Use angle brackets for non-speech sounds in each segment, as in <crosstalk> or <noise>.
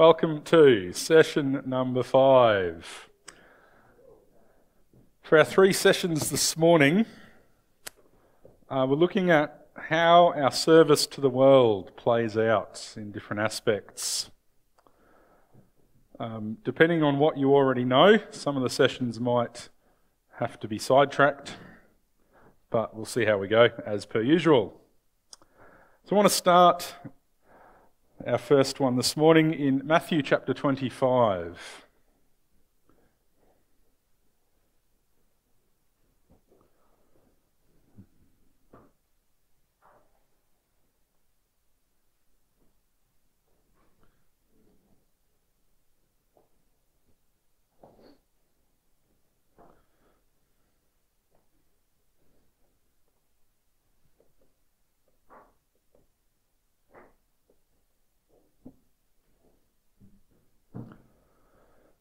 Welcome to session number five. For our three sessions this morning, uh, we're looking at how our service to the world plays out in different aspects. Um, depending on what you already know, some of the sessions might have to be sidetracked, but we'll see how we go as per usual. So I want to start our first one this morning in Matthew chapter 25.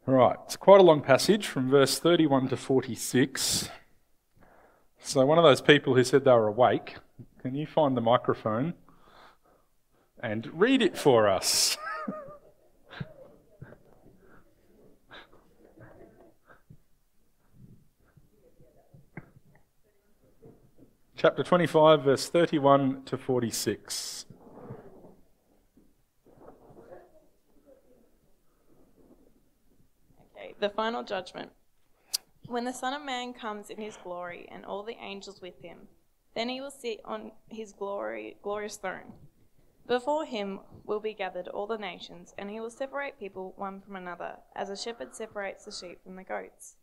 All right, it's quite a long passage from verse 31 to 46. So, one of those people who said they were awake, can you find the microphone and read it for us? <laughs> Chapter 25, verse 31 to 46. The final judgment. When the Son of Man comes in his glory and all the angels with him, then he will sit on his glory, glorious throne. Before him will be gathered all the nations, and he will separate people one from another, as a shepherd separates the sheep from the goats.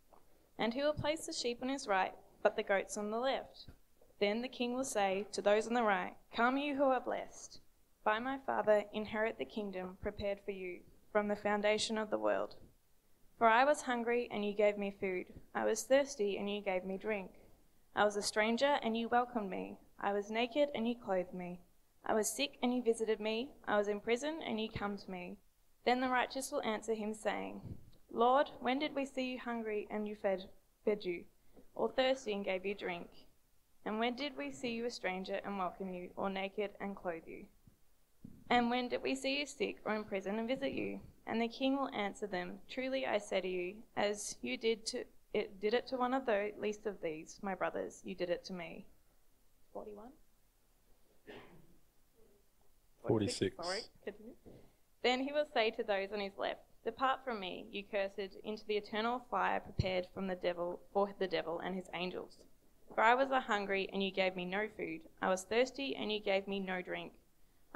And he will place the sheep on his right, but the goats on the left. Then the king will say to those on the right, Come, you who are blessed, by my Father, inherit the kingdom prepared for you from the foundation of the world. For I was hungry, and you gave me food. I was thirsty, and you gave me drink. I was a stranger, and you welcomed me. I was naked, and you clothed me. I was sick, and you visited me. I was in prison, and you come to me. Then the righteous will answer him, saying, Lord, when did we see you hungry, and you fed, fed you, or thirsty, and gave you drink? And when did we see you a stranger, and welcome you, or naked, and clothe you? And when did we see you sick, or in prison, and visit you? And the king will answer them, Truly I say to you, as you did to it did it to one of the least of these, my brothers, you did it to me. 41? 46. Sorry. Then he will say to those on his left, Depart from me, you cursed, into the eternal fire prepared from the devil for the devil and his angels. For I was a hungry, and you gave me no food. I was thirsty, and you gave me no drink.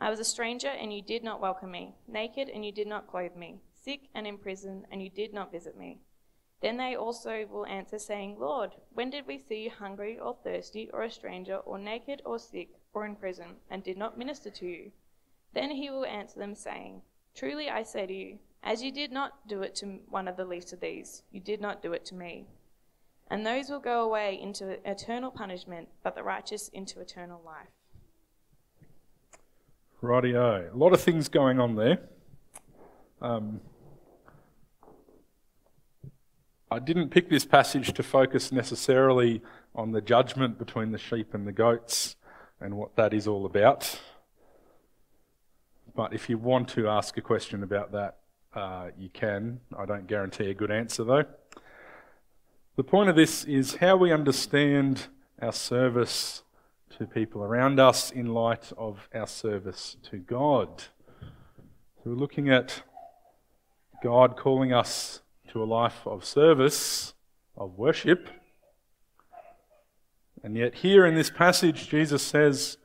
I was a stranger, and you did not welcome me, naked, and you did not clothe me, sick and in prison, and you did not visit me. Then they also will answer, saying, Lord, when did we see you hungry or thirsty, or a stranger, or naked, or sick, or in prison, and did not minister to you? Then he will answer them, saying, Truly I say to you, as you did not do it to one of the least of these, you did not do it to me. And those will go away into eternal punishment, but the righteous into eternal life. Rightio. A lot of things going on there. Um, I didn't pick this passage to focus necessarily on the judgment between the sheep and the goats and what that is all about. But if you want to ask a question about that, uh, you can. I don't guarantee a good answer though. The point of this is how we understand our service to people around us in light of our service to God. So we're looking at God calling us to a life of service, of worship. And yet, here in this passage, Jesus says,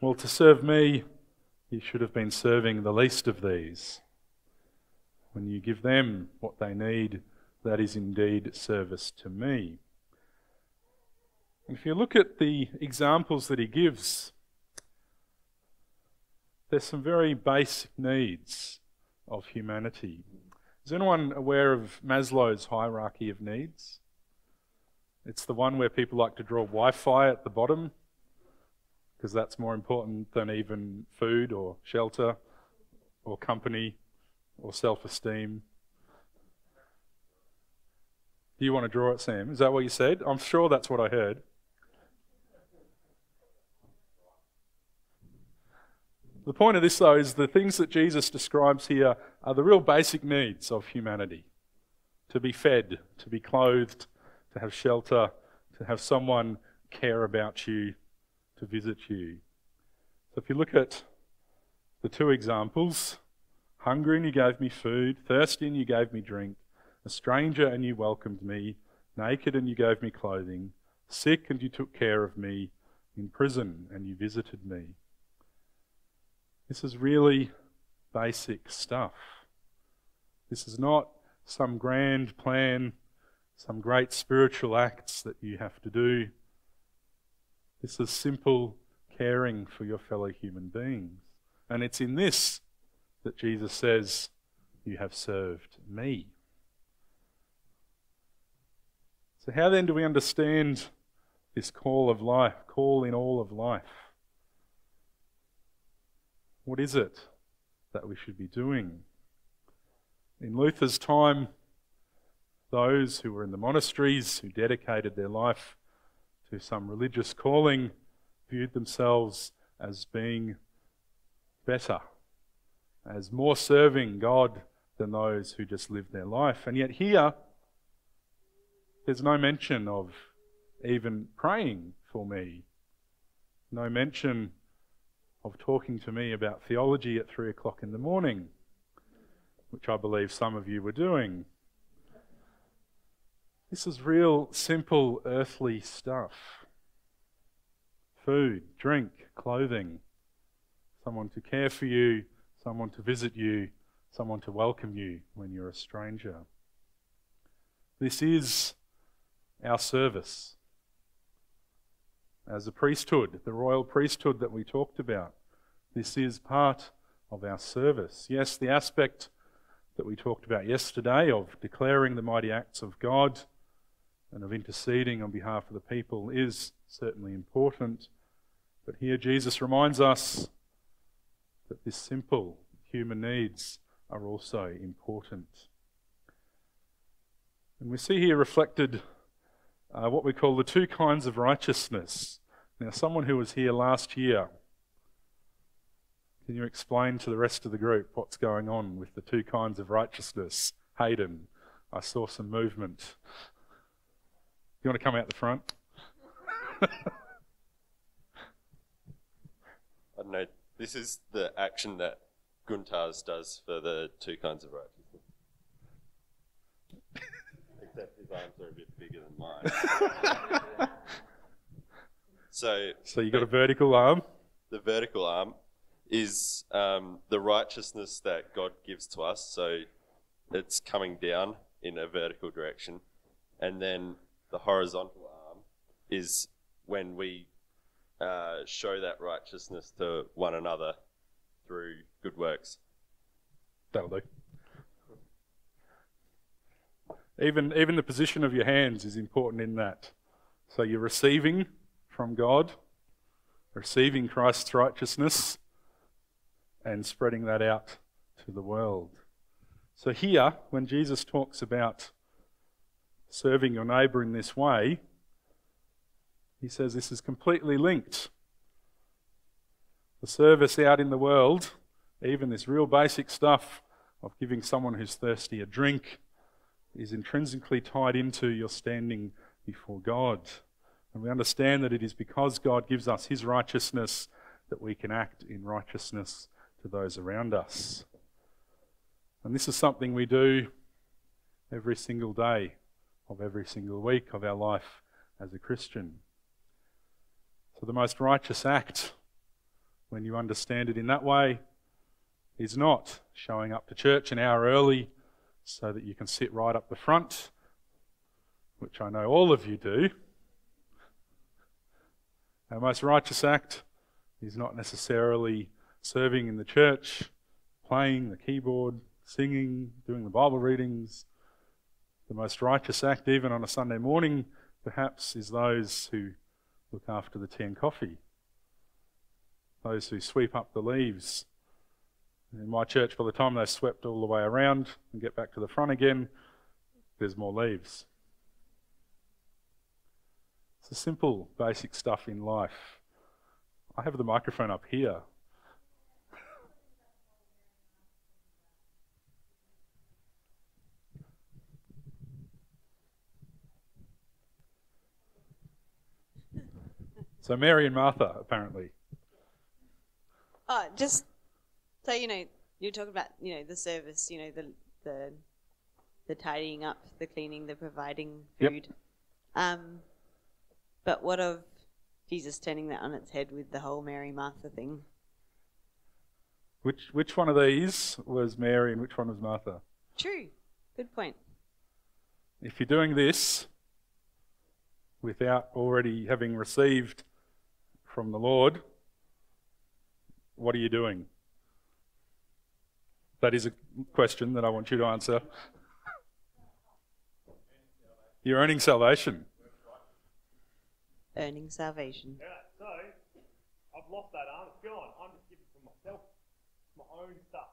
Well, to serve me, you should have been serving the least of these. When you give them what they need, that is indeed service to me. If you look at the examples that he gives, there's some very basic needs of humanity. Is anyone aware of Maslow's hierarchy of needs? It's the one where people like to draw Wi Fi at the bottom because that's more important than even food or shelter or company or self esteem. Do you want to draw it, Sam? Is that what you said? I'm sure that's what I heard. The point of this, though, is the things that Jesus describes here are the real basic needs of humanity to be fed, to be clothed, to have shelter, to have someone care about you, to visit you. So if you look at the two examples hungry and you gave me food, thirsty and you gave me drink, a stranger and you welcomed me, naked and you gave me clothing, sick and you took care of me, in prison and you visited me. This is really basic stuff. This is not some grand plan, some great spiritual acts that you have to do. This is simple caring for your fellow human beings. And it's in this that Jesus says, You have served me. So, how then do we understand this call of life, call in all of life? What is it that we should be doing? In Luther's time, those who were in the monasteries, who dedicated their life to some religious calling, viewed themselves as being better, as more serving God than those who just lived their life. And yet, here, there's no mention of even praying for me, no mention of talking to me about theology at three o'clock in the morning, which I believe some of you were doing. This is real, simple, earthly stuff food, drink, clothing, someone to care for you, someone to visit you, someone to welcome you when you're a stranger. This is our service as a priesthood, the royal priesthood that we talked about. This is part of our service. Yes, the aspect that we talked about yesterday of declaring the mighty acts of God and of interceding on behalf of the people is certainly important. But here Jesus reminds us that these simple human needs are also important. And we see here reflected uh, what we call the two kinds of righteousness. Now, someone who was here last year, can you explain to the rest of the group what's going on with the two kinds of righteousness? Hayden, I saw some movement. You want to come out the front? <laughs> I don't know. This is the action that Guntars does for the two kinds of righteousness. Except his arms are a bit bigger than mine. <laughs> so, So you got a vertical arm. the vertical arm is um, the righteousness that God gives to us. So it's coming down in a vertical direction. And then the horizontal arm is when we uh, show that righteousness to one another through good works. That'll do. Even, even the position of your hands is important in that. So you're receiving from God, receiving Christ's righteousness, and spreading that out to the world. So here, when Jesus talks about serving your neighbour in this way, he says this is completely linked. The service out in the world, even this real basic stuff of giving someone who's thirsty a drink, is intrinsically tied into your standing before God. And we understand that it is because God gives us His righteousness that we can act in righteousness to those around us. And this is something we do every single day of every single week of our life as a Christian. So, the most righteous act, when you understand it in that way, is not showing up to church an hour early so that you can sit right up the front, which I know all of you do. Our most righteous act is not necessarily serving in the church, playing the keyboard, singing, doing the Bible readings. The most righteous act, even on a Sunday morning, perhaps, is those who look after the tea and coffee, those who sweep up the leaves. In my church, by the time they've swept all the way around and get back to the front again, there's more leaves. It's the simple, basic stuff in life. I have the microphone up here. So Mary and Martha, apparently. Oh, just so you know, you're talking about you know the service, you know the the the tidying up, the cleaning, the providing food. Yep. Um, but what of Jesus turning that on its head with the whole Mary Martha thing? Which which one of these was Mary and which one was Martha? True. Good point. If you're doing this without already having received from the Lord, what are you doing? That is a question that I want you to answer. You're earning salvation. Earning salvation. Yeah, so I've lost that arm. It's gone. I'm just giving for myself, my own stuff.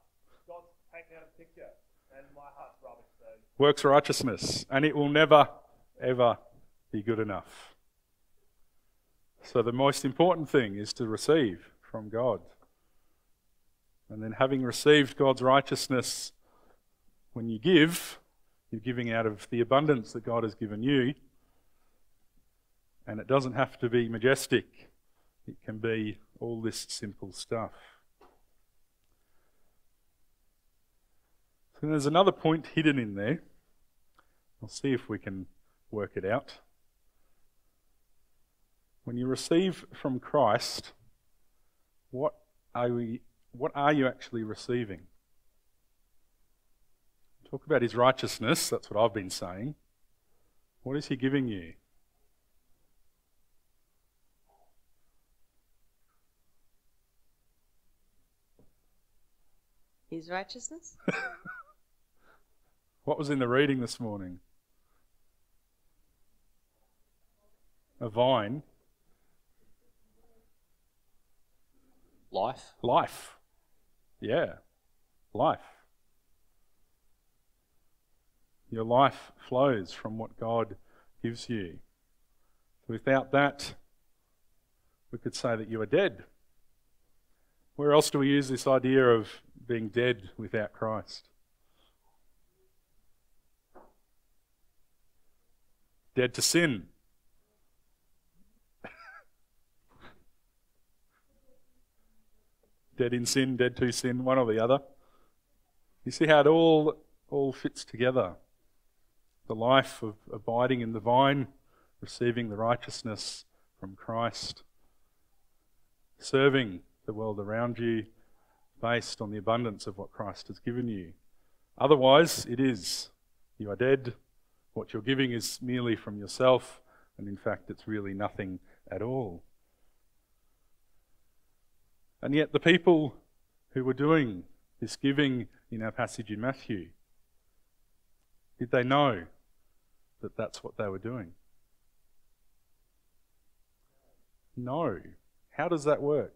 God's taken out a picture, and my heart's rubbish. So Works righteousness, and it will never, ever be good enough. So, the most important thing is to receive from God. And then, having received God's righteousness, when you give, you're giving out of the abundance that God has given you. And it doesn't have to be majestic, it can be all this simple stuff. So there's another point hidden in there. I'll see if we can work it out. When you receive from Christ, what are we what are you actually receiving? Talk about his righteousness, that's what I've been saying. What is he giving you? His righteousness? <laughs> What was in the reading this morning? A vine, Life. life. Yeah, life. Your life flows from what God gives you. Without that, we could say that you are dead. Where else do we use this idea of being dead without Christ? Dead to sin. Dead in sin, dead to sin, one or the other. You see how it all all fits together. The life of abiding in the vine, receiving the righteousness from Christ, serving the world around you based on the abundance of what Christ has given you. Otherwise, it is you are dead. What you're giving is merely from yourself, and in fact, it's really nothing at all. And yet, the people who were doing this giving in our passage in Matthew, did they know that that's what they were doing? No. How does that work?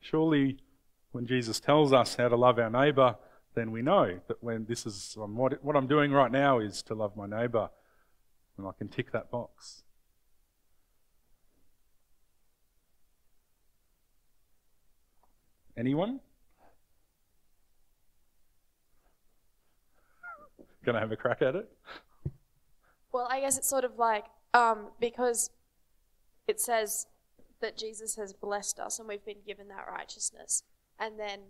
Surely, when Jesus tells us how to love our neighbour, then we know that when this is what I'm doing right now is to love my neighbour, and I can tick that box. Anyone? Gonna have a crack at it? Well, I guess it's sort of like um, because it says that Jesus has blessed us and we've been given that righteousness. And then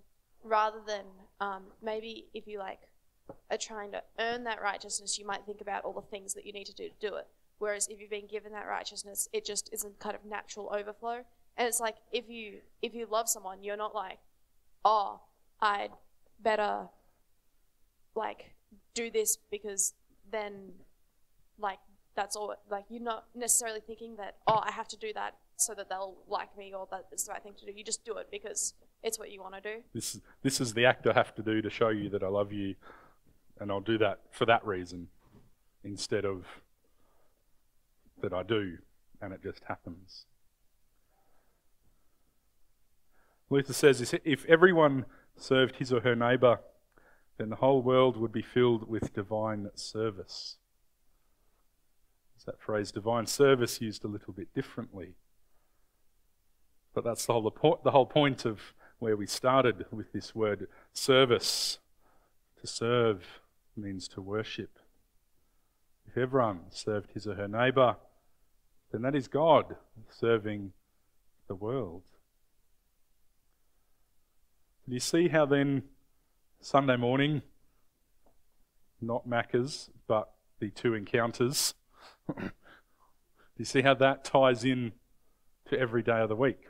rather than um, maybe if you like are trying to earn that righteousness, you might think about all the things that you need to do to do it. Whereas if you've been given that righteousness, it just is a kind of natural overflow. And it's like if you if you love someone, you're not like, oh, I'd better like do this because then like that's all like you're not necessarily thinking that oh I have to do that so that they'll like me or that it's the right thing to do. You just do it because it's what you want to do. This, is this is the act I have to do to show you that I love you, and I'll do that for that reason instead of that I do and it just happens. Luther says if everyone served his or her neighbour, then the whole world would be filled with divine service. Is that phrase divine service used a little bit differently? But that's the whole, the whole point of where we started with this word service. To serve means to worship. if everyone served his or her neighbour, then that is God serving the world. Do you see how then Sunday morning, not Macca's, but the two encounters, <coughs> do you see how that ties in to every day of the week?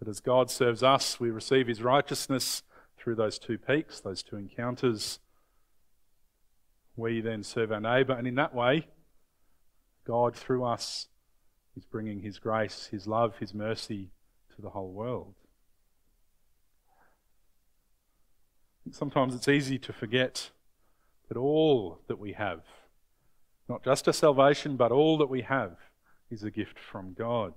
That as God serves us, we receive his righteousness through those two peaks, those two encounters. We then serve our neighbour, and in that way, God through us is bringing his grace, his love, his mercy the whole world. Sometimes it's easy to forget that all that we have, not just our salvation, but all that we have, is a gift from God.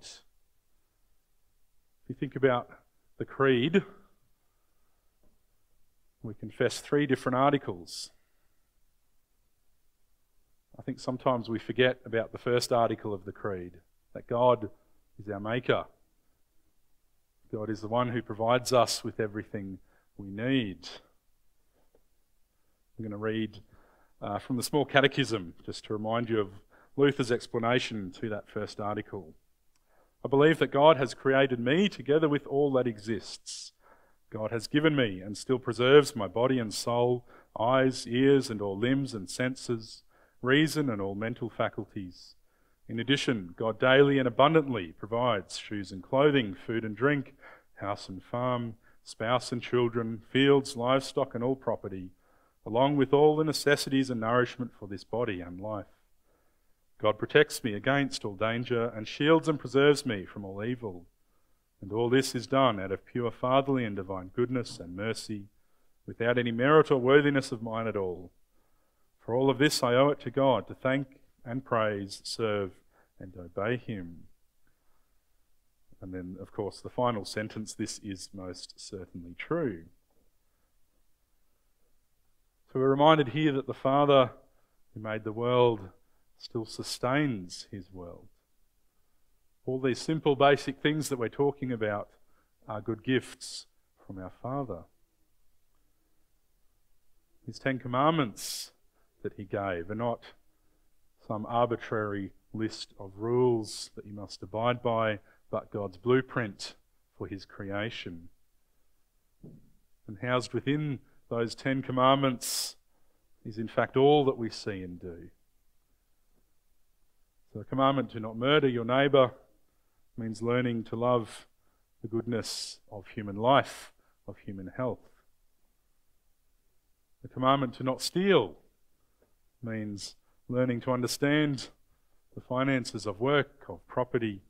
If you think about the Creed, we confess three different articles. I think sometimes we forget about the first article of the Creed that God is our Maker. God is the one who provides us with everything we need. I'm going to read uh, from the Small Catechism just to remind you of Luther's explanation to that first article. I believe that God has created me together with all that exists. God has given me and still preserves my body and soul, eyes, ears, and all limbs and senses, reason and all mental faculties. In addition, God daily and abundantly provides shoes and clothing, food and drink, house and farm, spouse and children, fields, livestock, and all property, along with all the necessities and nourishment for this body and life. God protects me against all danger and shields and preserves me from all evil. And all this is done out of pure fatherly and divine goodness and mercy, without any merit or worthiness of mine at all. For all of this I owe it to God to thank and praise, serve and obey Him. And then, of course, the final sentence this is most certainly true. So we're reminded here that the Father who made the world still sustains his world. All these simple, basic things that we're talking about are good gifts from our Father. His Ten Commandments that he gave are not some arbitrary list of rules that you must abide by, but God's blueprint for his creation. And housed within those Ten Commandments is, in fact, all that we see and do. So, the commandment to not murder your neighbour means learning to love the goodness of human life, of human health. The commandment to not steal means learning to understand the finances of work, of property,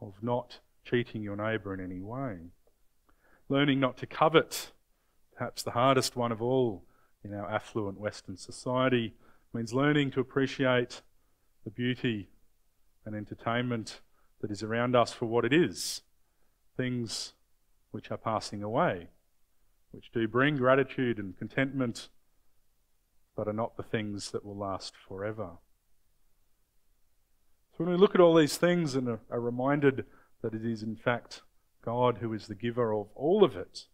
of not cheating your neighbour in any way. Learning not to covet, perhaps the hardest one of all in our affluent Western society, means learning to appreciate the beauty and entertainment that is around us for what it is things which are passing away, which do bring gratitude and contentment, but are not the things that will last forever. So when we look at all these things and are reminded that it is in fact God who is the giver of all of it,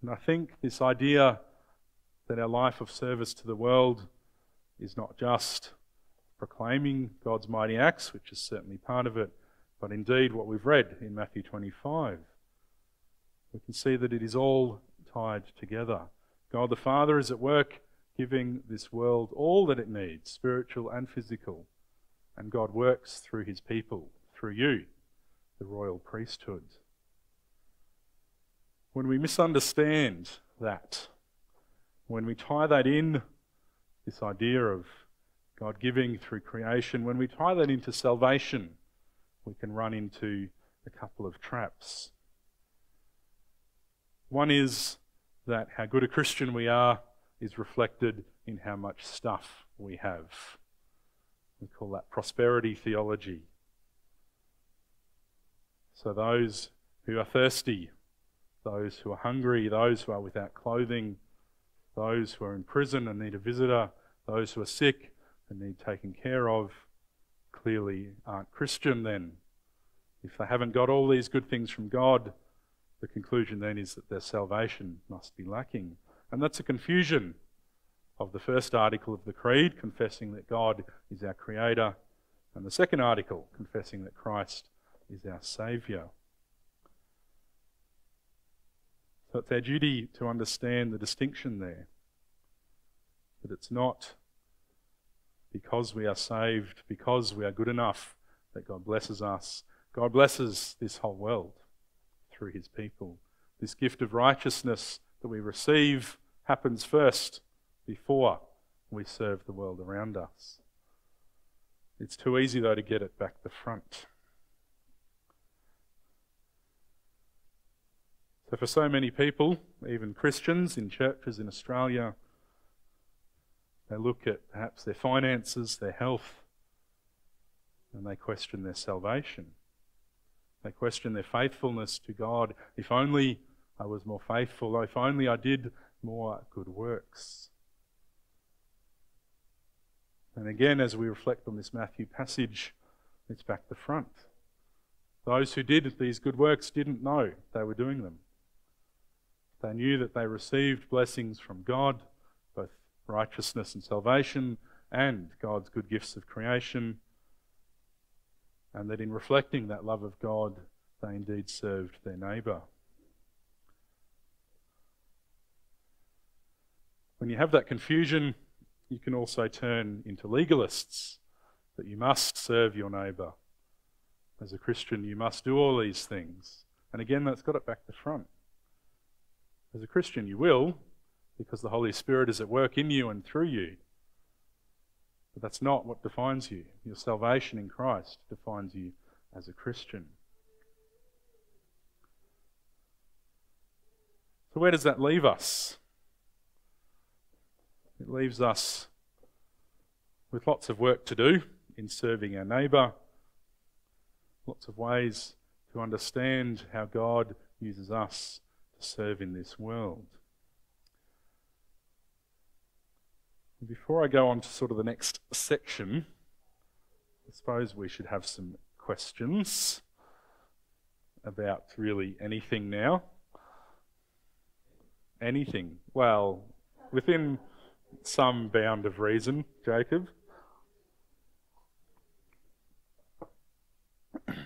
and I think this idea that our life of service to the world is not just proclaiming God's mighty acts, which is certainly part of it, but indeed what we've read in Matthew 25. We can see that it is all tied together. God the Father is at work giving this world all that it needs, spiritual and physical. And God works through his people, through you, the royal priesthood. When we misunderstand that, when we tie that in, this idea of God giving through creation, when we tie that into salvation, we can run into a couple of traps. One is that how good a Christian we are is reflected in how much stuff we have. We call that prosperity theology. So, those who are thirsty, those who are hungry, those who are without clothing, those who are in prison and need a visitor, those who are sick and need taken care of, clearly aren't Christian then. If they haven't got all these good things from God, the conclusion then is that their salvation must be lacking. And that's a confusion of the first article of the Creed, confessing that God is our Creator, and the second article, confessing that Christ is our Saviour. So it's our duty to understand the distinction there. That it's not because we are saved, because we are good enough, that God blesses us. God blesses this whole world through His people. This gift of righteousness that we receive happens first before we serve the world around us. It's too easy, though, to get it back the front. So, for so many people, even Christians in churches in Australia, they look at perhaps their finances, their health, and they question their salvation. They question their faithfulness to God. If only I was more faithful, if only I did more good works. And again, as we reflect on this Matthew passage, it's back to front. Those who did these good works didn't know they were doing them. They knew that they received blessings from God, both righteousness and salvation, and God's good gifts of creation, and that in reflecting that love of God, they indeed served their neighbour. When you have that confusion, you can also turn into legalists that you must serve your neighbour. As a Christian, you must do all these things. And again, that's got it back to front. As a Christian, you will, because the Holy Spirit is at work in you and through you. But that's not what defines you. Your salvation in Christ defines you as a Christian. So, where does that leave us? It leaves us with lots of work to do in serving our neighbour, lots of ways to understand how God uses us to serve in this world. Before I go on to sort of the next section, I suppose we should have some questions about really anything now. Anything. Well, within some bound of reason, Jacob. <clears throat>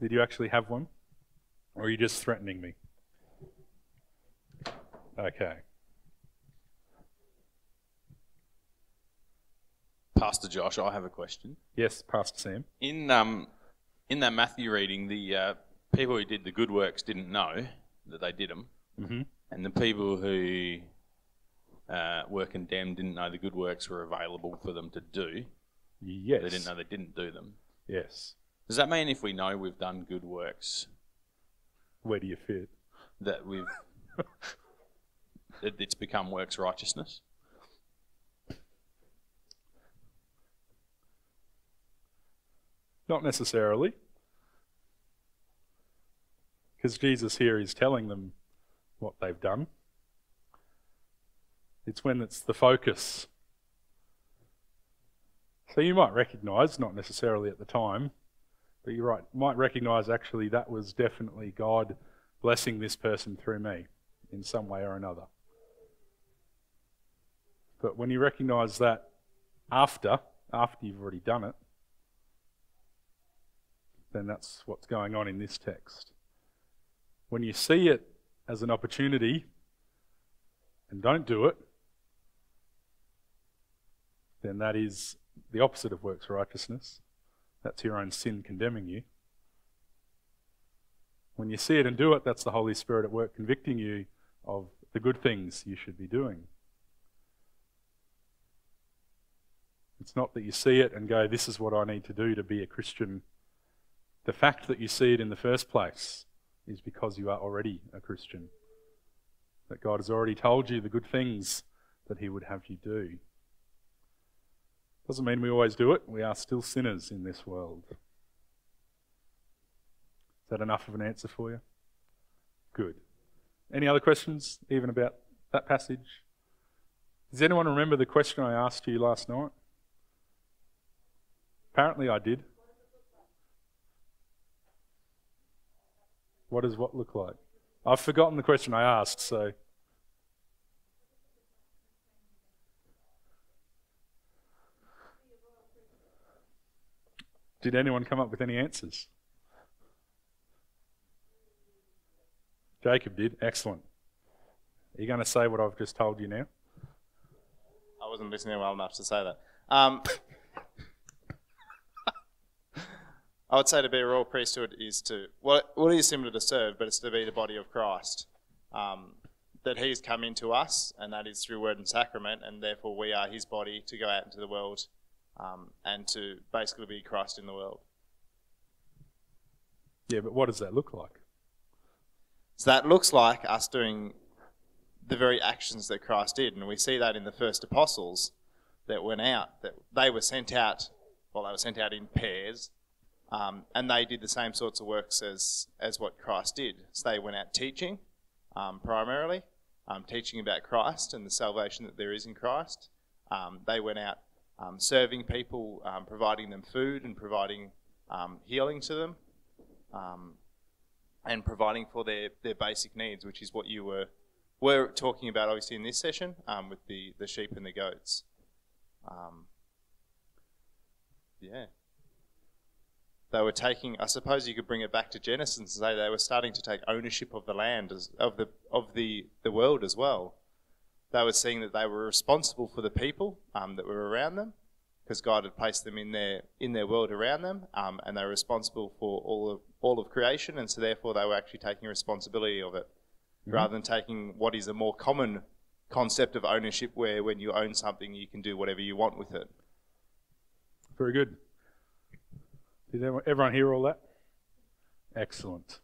Did you actually have one? Or are you just threatening me? Okay. Pastor Josh, I have a question. Yes, Pastor Sam. In um, in that Matthew reading, the uh, people who did the good works didn't know that they did them, Mm-hmm. and the people who uh, were condemned didn't know the good works were available for them to do. Yes. They didn't know they didn't do them. Yes. Does that mean if we know we've done good works Where do you fit? that we've <laughs> that it's become works righteousness? Not necessarily. Because Jesus here is telling them what they've done. It's when it's the focus. So you might recognize, not necessarily at the time, but you're right, might recognize actually that was definitely God blessing this person through me in some way or another. But when you recognize that after, after you've already done it, then that's what's going on in this text. When you see it as an opportunity and don't do it, then that is the opposite of works righteousness. That's your own sin condemning you. When you see it and do it, that's the Holy Spirit at work convicting you of the good things you should be doing. It's not that you see it and go, this is what I need to do to be a Christian. The fact that you see it in the first place is because you are already a Christian. That God has already told you the good things that He would have you do. Doesn't mean we always do it. We are still sinners in this world. Is that enough of an answer for you? Good. Any other questions, even about that passage? Does anyone remember the question I asked you last night? Apparently, I did. What does what look like? I've forgotten the question I asked, so. Did anyone come up with any answers? Jacob did. Excellent. Are you going to say what I've just told you now? I wasn't listening well enough to say that. Um, <laughs> I would say to be a royal priesthood is to what what is similar to serve, but it's to be the body of Christ. Um, that He's come into us, and that is through word and sacrament, and therefore we are His body to go out into the world um, and to basically be Christ in the world. Yeah, but what does that look like? So that looks like us doing the very actions that Christ did, and we see that in the first apostles that went out. That they were sent out, well, they were sent out in pairs, um, and they did the same sorts of works as as what Christ did. So they went out teaching, um, primarily, um, teaching about Christ and the salvation that there is in Christ. Um, they went out um, serving people, um, providing them food and providing healing to them and providing for their, their basic needs, which is what you were were talking about obviously in this session um, with the, the sheep and the goats. Um, yeah. They were taking. I suppose you could bring it back to Genesis and say they were starting to take ownership of the land as, of the of the the world as well. They were seeing that they were responsible for the people um, that were around them, because God had placed them in their in their world around them, um, and they were responsible for all of all of creation, and so therefore they were actually taking responsibility of it, mm-hmm. rather than taking what is a more common concept of ownership, where when you own something, you can do whatever you want with it. Very good. Did everyone hear all that? Excellent.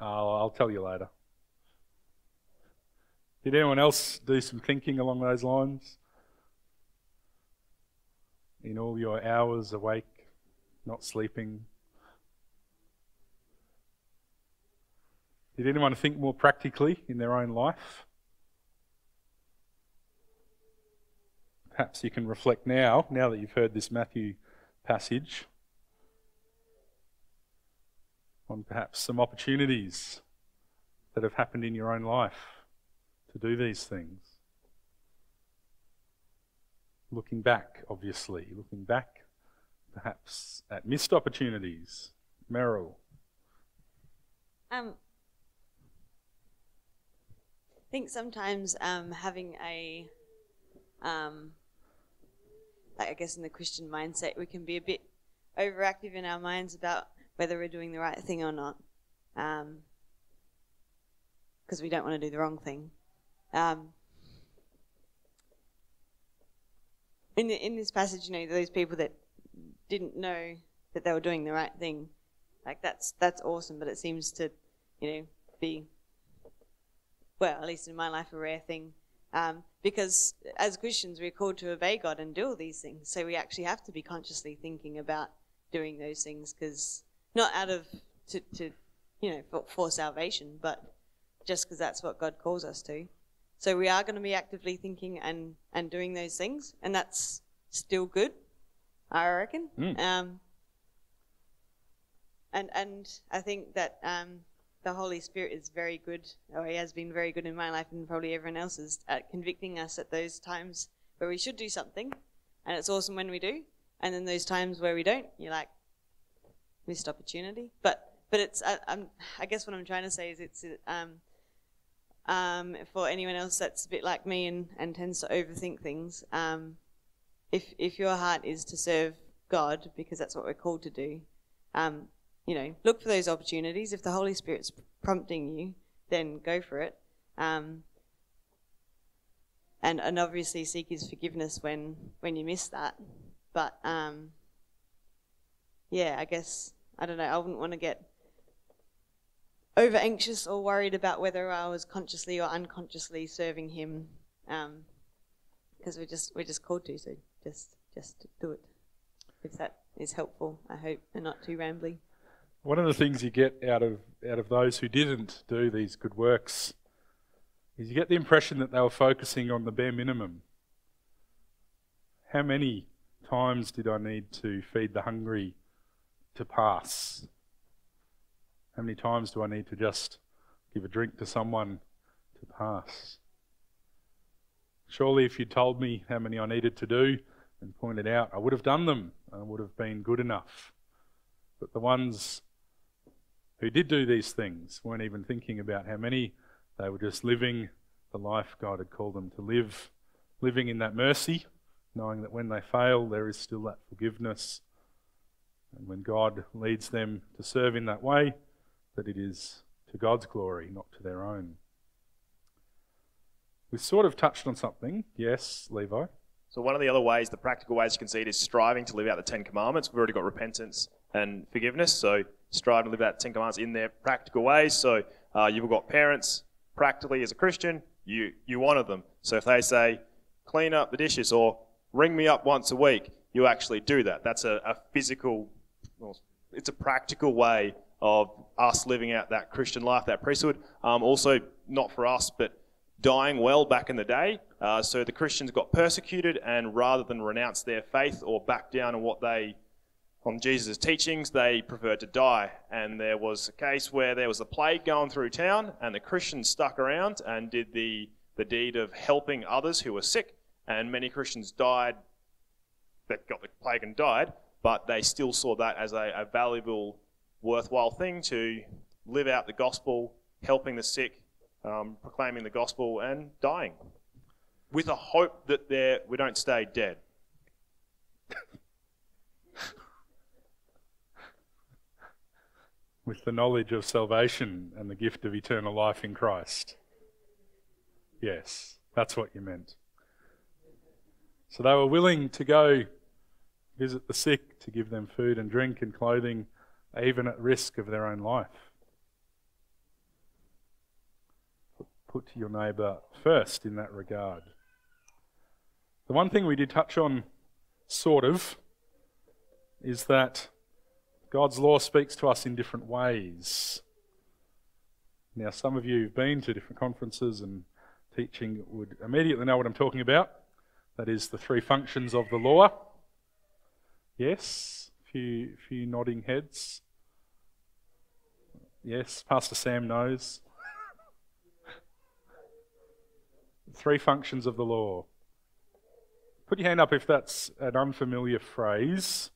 I'll, I'll tell you later. Did anyone else do some thinking along those lines? In all your hours awake, not sleeping? Did anyone think more practically in their own life? Perhaps you can reflect now, now that you've heard this Matthew passage, on perhaps some opportunities that have happened in your own life do these things. Looking back, obviously, looking back perhaps at missed opportunities. Meryl. Um, I think sometimes um, having a, um, I guess in the Christian mindset, we can be a bit overactive in our minds about whether we're doing the right thing or not, because um, we don't want to do the wrong thing. Um, in the, in this passage, you know, those people that didn't know that they were doing the right thing, like that's that's awesome. But it seems to, you know, be well, at least in my life, a rare thing. Um, because as Christians, we're called to obey God and do all these things. So we actually have to be consciously thinking about doing those things, because not out of to, to you know for, for salvation, but just because that's what God calls us to. So we are going to be actively thinking and, and doing those things, and that's still good, I reckon. Mm. Um, and and I think that um, the Holy Spirit is very good, or He has been very good in my life and probably everyone else's, at convicting us at those times where we should do something, and it's awesome when we do, and then those times where we don't, you're like missed opportunity. But but it's I, I guess what I'm trying to say is it's um, um, for anyone else that's a bit like me and, and tends to overthink things, um, if if your heart is to serve God because that's what we're called to do, um, you know, look for those opportunities. If the Holy Spirit's prompting you, then go for it. Um, and and obviously seek His forgiveness when when you miss that. But um, yeah, I guess I don't know. I wouldn't want to get over anxious or worried about whether I was consciously or unconsciously serving him, because um, we're just we're just called to. So just just do it. If that is helpful, I hope, and not too rambly. One of the things you get out of out of those who didn't do these good works is you get the impression that they were focusing on the bare minimum. How many times did I need to feed the hungry to pass? How many times do I need to just give a drink to someone to pass? Surely, if you'd told me how many I needed to do and pointed out, I would have done them uh, would have been good enough. But the ones who did do these things weren't even thinking about how many. They were just living the life God had called them to live, living in that mercy, knowing that when they fail, there is still that forgiveness. And when God leads them to serve in that way, that it is to God's glory, not to their own. We've sort of touched on something. Yes, Levi. So one of the other ways, the practical ways you can see it, is striving to live out the Ten Commandments. We've already got repentance and forgiveness, so strive to live out the Ten Commandments in their practical ways. So uh, you've got parents, practically as a Christian, you you honour them. So if they say, clean up the dishes or ring me up once a week, you actually do that. That's a, a physical, well, it's a practical way of us living out that Christian life, that priesthood. Um, also, not for us, but dying well back in the day. Uh, so the Christians got persecuted, and rather than renounce their faith or back down on what they, on Jesus' teachings, they preferred to die. And there was a case where there was a plague going through town, and the Christians stuck around and did the, the deed of helping others who were sick. And many Christians died, that got the plague and died, but they still saw that as a, a valuable, worthwhile thing to live out the gospel, helping the sick, um, proclaiming the gospel, and dying with a hope that we don't stay dead. <laughs> with the knowledge of salvation and the gift of eternal life in Christ. Yes, that's what you meant. So they were willing to go visit the sick, to give them food and drink and clothing, even at risk of their own life. Put to your neighbour first in that regard. The one thing we did touch on, sort of, is that God's law speaks to us in different ways. Now, some of you who've been to different conferences and teaching would immediately know what I'm talking about. That is the three functions of the law. Yes, few, few nodding heads. Yes, Pastor Sam knows. <laughs> three functions of the law. Put your hand up if that's an unfamiliar phrase.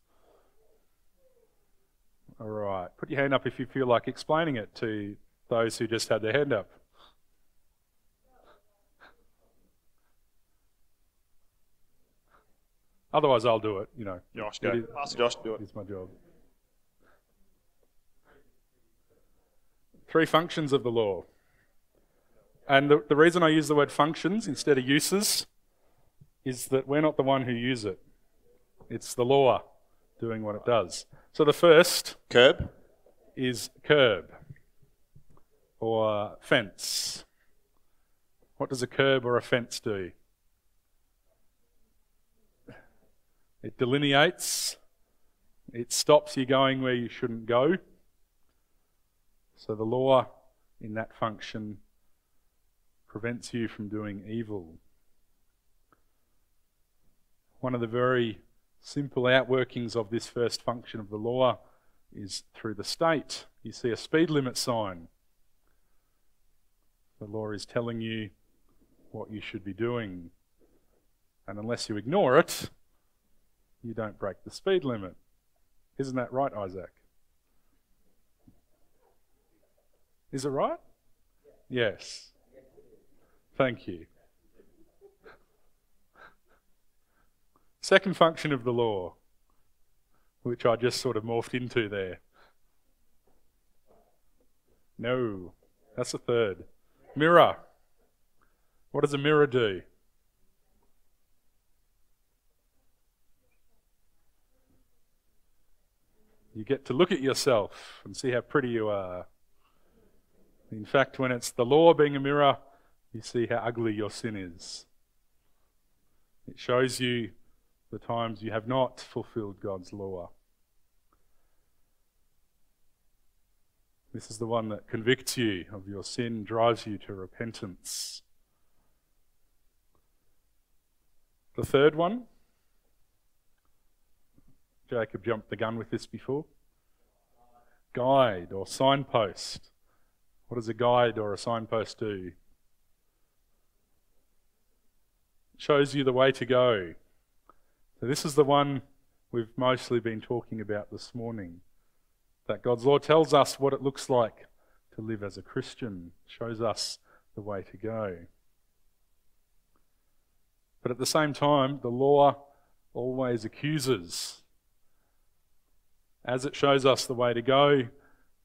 All right. Put your hand up if you feel like explaining it to those who just had their hand up. Otherwise, I'll do it, you know. Josh, go. is- Pastor Josh, do it. It's my job. Three functions of the law. And the, the reason I use the word functions instead of uses is that we're not the one who use it. It's the law doing what it does. So the first Curb. is curb or fence. What does a curb or a fence do? It delineates, it stops you going where you shouldn't go. So the law in that function prevents you from doing evil. One of the very simple outworkings of this first function of the law is through the state. You see a speed limit sign. The law is telling you what you should be doing. And unless you ignore it, you don't break the speed limit. Isn't that right, Isaac? Is it right? Yes. Thank you. Second function of the law, which I just sort of morphed into there. No, that's the third. Mirror. What does a mirror do? You get to look at yourself and see how pretty you are. In fact, when it's the law being a mirror, you see how ugly your sin is. It shows you the times you have not fulfilled God's law. This is the one that convicts you of your sin, drives you to repentance. The third one, Jacob jumped the gun with this before. Guide or signpost. What does a guide or a signpost do? Shows you the way to go. So this is the one we've mostly been talking about this morning. That God's law tells us what it looks like to live as a Christian, shows us the way to go. But at the same time, the law always accuses. As it shows us the way to go,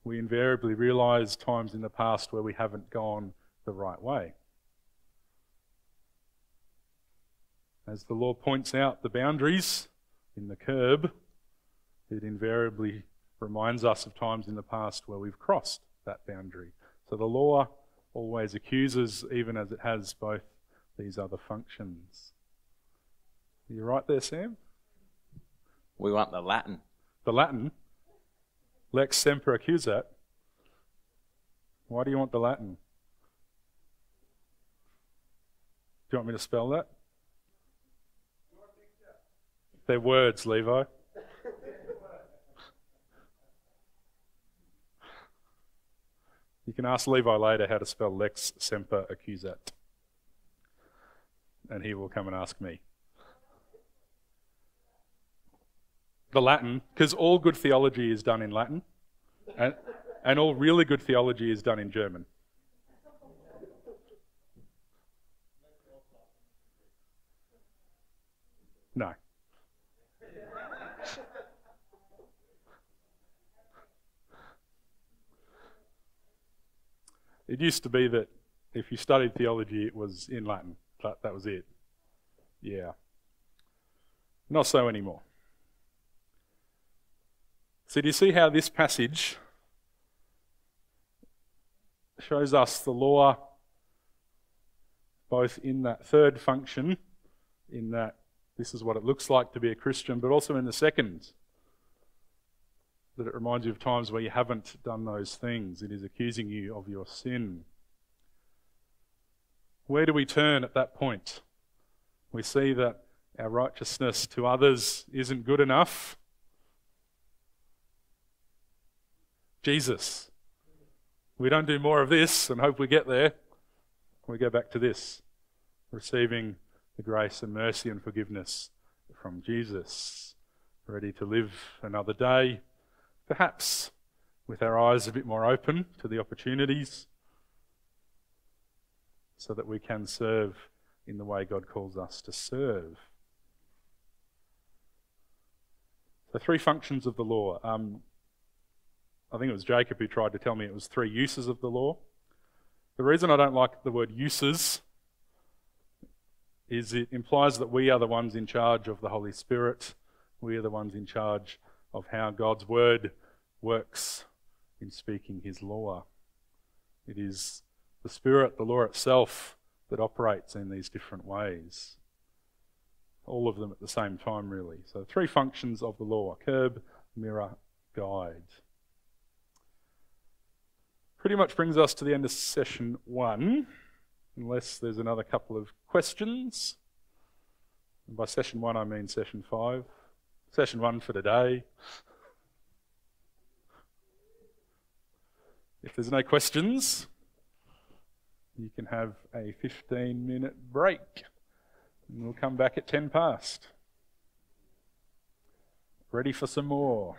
we invariably realize times in the past where we haven't gone the right way. As the law points out the boundaries in the curb, it invariably reminds us of times in the past where we've crossed that boundary. So the law always accuses, even as it has both these other functions. Are you right there, Sam? We want the Latin. The Latin, lex semper accusat. Why do you want the Latin? Do you want me to spell that? They're words, Levi. You can ask Levi later how to spell lex semper accusat. And he will come and ask me. The Latin, because all good theology is done in Latin, and, and all really good theology is done in German. No. It used to be that if you studied theology, it was in Latin. That, that was it. Yeah. Not so anymore. So, do you see how this passage shows us the law both in that third function, in that this is what it looks like to be a Christian, but also in the second, that it reminds you of times where you haven't done those things. It is accusing you of your sin. Where do we turn at that point? We see that our righteousness to others isn't good enough. Jesus. We don't do more of this and hope we get there. We go back to this receiving the grace and mercy and forgiveness from Jesus, ready to live another day, perhaps with our eyes a bit more open to the opportunities, so that we can serve in the way God calls us to serve. So, three functions of the law. Um, I think it was Jacob who tried to tell me it was three uses of the law. The reason I don't like the word uses is it implies that we are the ones in charge of the Holy Spirit. We are the ones in charge of how God's word works in speaking his law. It is the Spirit, the law itself, that operates in these different ways. All of them at the same time, really. So, three functions of the law curb, mirror, guide pretty much brings us to the end of session one, unless there's another couple of questions. And by session one, I mean session five. Session one for today. If there's no questions, you can have a 15 minute break. And we'll come back at 10 past. Ready for some more.